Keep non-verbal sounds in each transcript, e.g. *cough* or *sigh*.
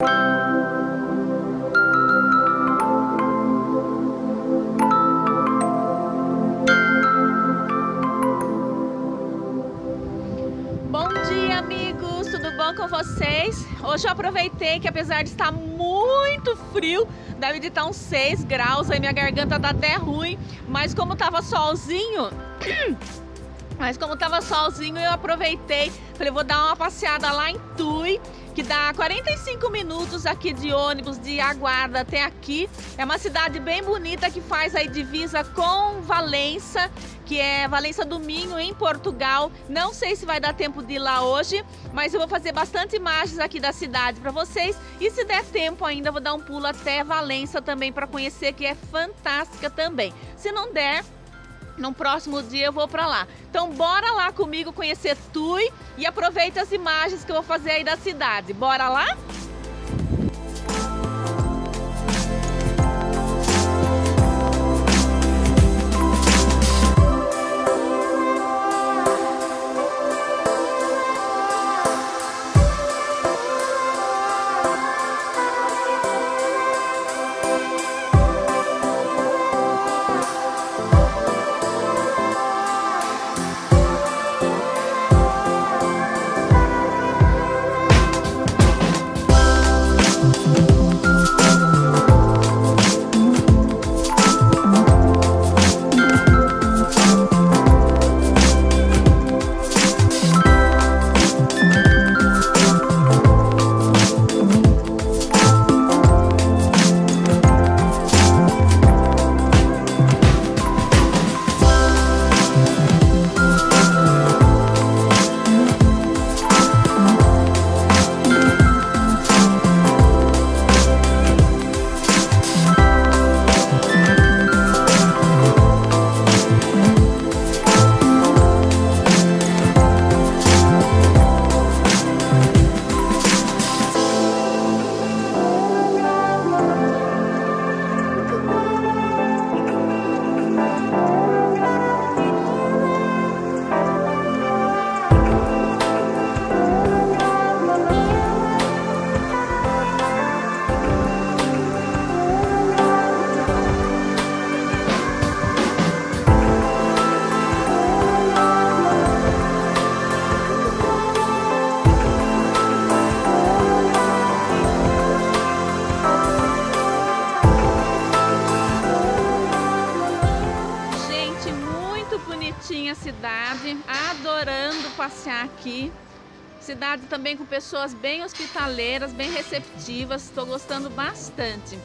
Bom dia, amigos! Tudo bom com vocês? Hoje eu aproveitei que apesar de estar muito frio, deve de estar uns 6 graus, aí minha garganta tá até ruim, mas como tava solzinho, *clears throat* mas como tava solzinho, eu aproveitei, falei, vou dar uma passeada lá em Tui, que dá 45 minutos aqui de ônibus de Aguarda até aqui. É uma cidade bem bonita que faz aí divisa com Valença, que é Valença do Minho, em Portugal. Não sei se vai dar tempo de ir lá hoje, mas eu vou fazer bastante imagens aqui da cidade para vocês. E se der tempo ainda, vou dar um pulo até Valença também para conhecer, que é fantástica também. Se não der, no próximo dia eu vou para lá. Então bora lá comigo conhecer Tui e aproveita as imagens que eu vou fazer aí da cidade. Bora lá? Cidade, adorando passear aqui. Cidade também com pessoas bem hospitaleiras, bem receptivas, estou gostando bastante.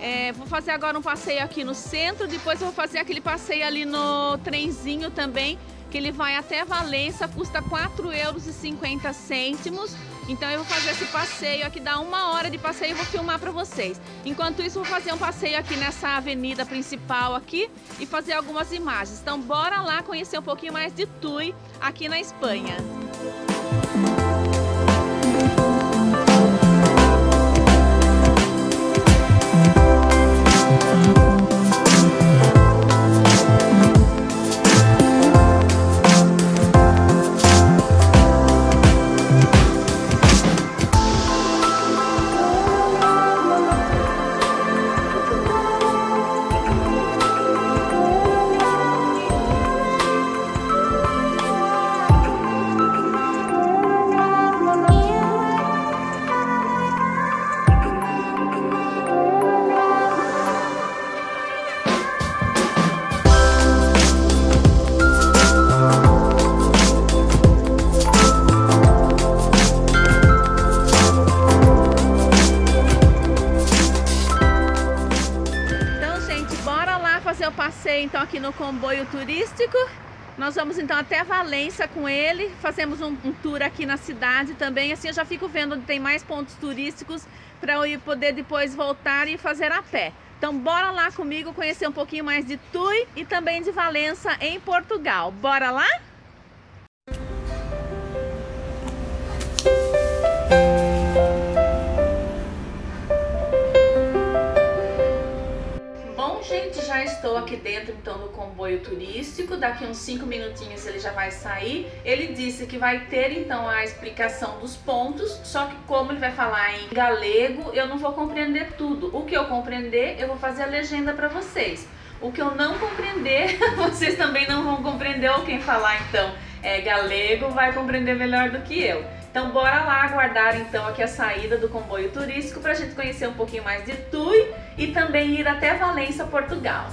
É, vou fazer agora um passeio aqui no centro, depois vou fazer aquele passeio ali no trenzinho também, que ele vai até Valença, custa 4,50 euros. Então eu vou fazer esse passeio aqui, dá uma hora de passeio e vou filmar para vocês. Enquanto isso, vou fazer um passeio aqui nessa avenida principal aqui e fazer algumas imagens. Então bora lá conhecer um pouquinho mais de Tui aqui na Espanha. Então, então aqui no comboio turístico. Nós vamos então até Valença com ele, fazemos um, um tour aqui na cidade também, assim eu já fico vendo onde tem mais pontos turísticos para eu poder depois voltar e fazer a pé. Então bora lá comigo conhecer um pouquinho mais de Tui e também de Valença em Portugal. Bora lá? Estou aqui dentro então do comboio turístico. Daqui uns 5 minutinhos ele já vai sair. Ele disse que vai ter então a explicação dos pontos, só que como ele vai falar em galego, eu não vou compreender tudo. O que eu compreender, eu vou fazer a legenda para vocês. O que eu não compreender, *laughs* vocês também não vão compreender, ou quem falar então é galego vai compreender melhor do que eu. Então bora lá aguardar então aqui a saída do comboio turístico para a gente conhecer um pouquinho mais de Tui e também ir até Valença, Portugal.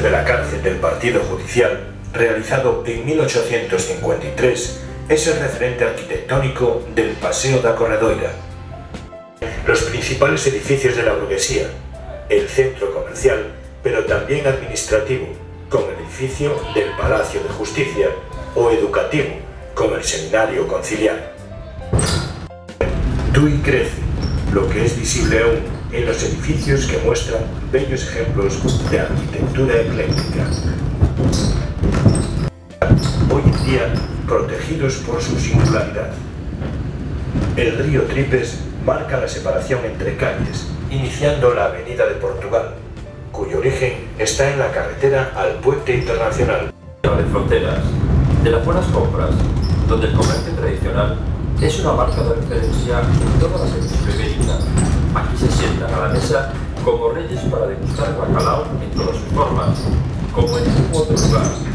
De la cárcel del Partido Judicial, realizado en 1853, es el referente arquitectónico del Paseo da Corredoira. Los principales edificios de la burguesía, el centro comercial, pero también administrativo, como el edificio del Palacio de Justicia, o educativo, como el Seminario Conciliar. Tui crece, lo que es visible aún en los edificios que muestran bellos ejemplos de arquitectura ecléctica. Hoy en día protegidos por su singularidad. El río Tripes marca la separación entre calles, iniciando la Avenida de Portugal, cuyo origen está en la carretera al puente internacional. De fronteras, de las buenas compras, donde el comercio tradicional es una marca de referencia en todas las ibérica Aquí se sientan a la mesa como reyes para degustar bacalao en todas sus formas, como en ningún otro lugar.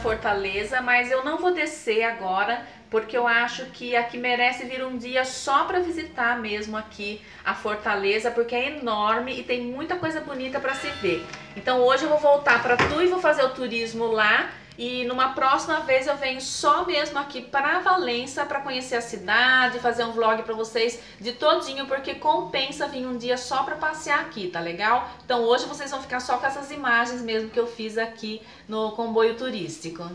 Fortaleza, mas eu não vou descer agora, porque eu acho que aqui merece vir um dia só para visitar mesmo aqui a Fortaleza, porque é enorme e tem muita coisa bonita para se ver. Então hoje eu vou voltar para Tu e vou fazer o turismo lá e numa próxima vez eu venho só mesmo aqui para Valença para conhecer a cidade, fazer um vlog para vocês de todinho, porque compensa vir um dia só para passear aqui, tá legal? Então hoje vocês vão ficar só com essas imagens mesmo que eu fiz aqui no comboio turístico.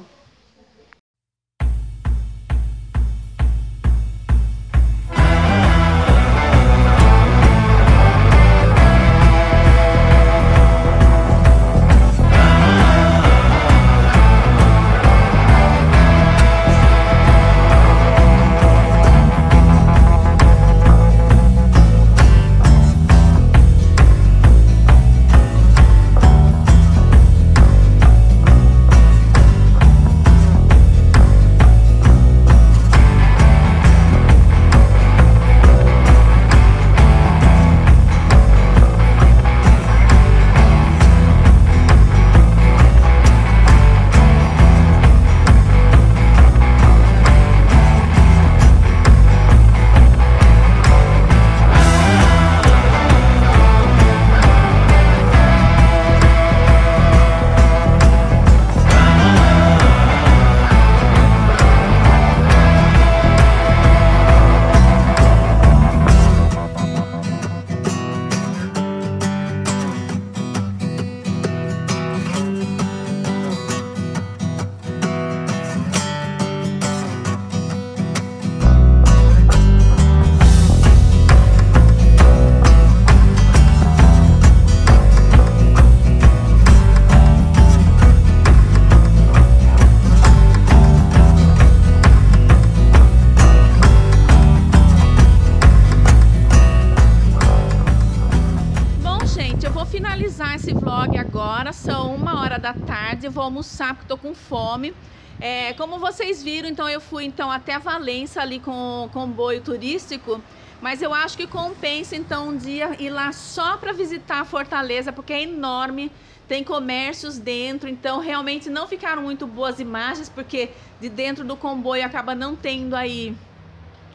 Da tarde, eu vou almoçar porque estou com fome. É, como vocês viram, então eu fui então até Valença ali com o comboio turístico, mas eu acho que compensa então um dia ir lá só para visitar a Fortaleza, porque é enorme, tem comércios dentro, então realmente não ficaram muito boas imagens, porque de dentro do comboio acaba não tendo aí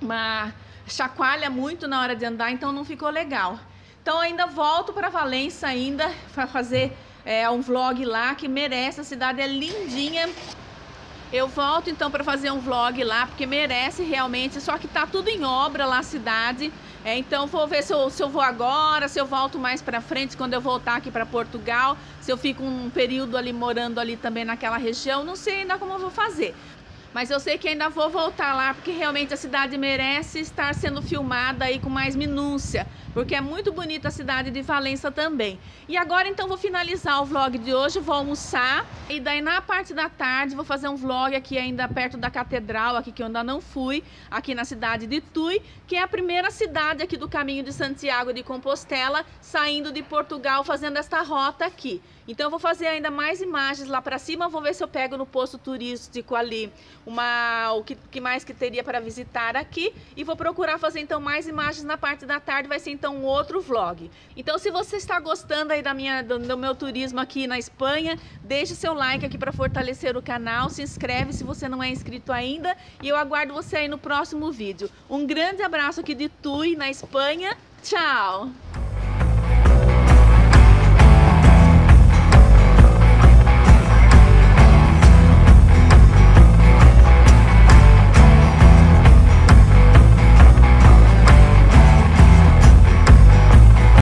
uma chacoalha muito na hora de andar, então não ficou legal. Então ainda volto para Valença ainda para fazer é um vlog lá que merece, a cidade é lindinha. Eu volto então para fazer um vlog lá, porque merece realmente, só que tá tudo em obra lá a cidade. É, então vou ver se eu, se eu vou agora, se eu volto mais para frente quando eu voltar aqui para Portugal, se eu fico um período ali morando ali também naquela região, não sei ainda como eu vou fazer. Mas eu sei que ainda vou voltar lá, porque realmente a cidade merece estar sendo filmada aí com mais minúcia, porque é muito bonita a cidade de Valença também. E agora então vou finalizar o vlog de hoje, vou almoçar e daí na parte da tarde vou fazer um vlog aqui ainda perto da catedral, aqui que eu ainda não fui, aqui na cidade de Tui, que é a primeira cidade aqui do caminho de Santiago de Compostela, saindo de Portugal, fazendo esta rota aqui. Então eu vou fazer ainda mais imagens lá para cima, vou ver se eu pego no posto turístico ali uma, o que, que mais que teria para visitar aqui e vou procurar fazer então mais imagens na parte da tarde, vai ser então um outro vlog. Então se você está gostando aí da minha, do, do meu turismo aqui na Espanha, deixe seu like aqui para fortalecer o canal, se inscreve se você não é inscrito ainda e eu aguardo você aí no próximo vídeo. Um grande abraço aqui de Tui, na Espanha. Tchau!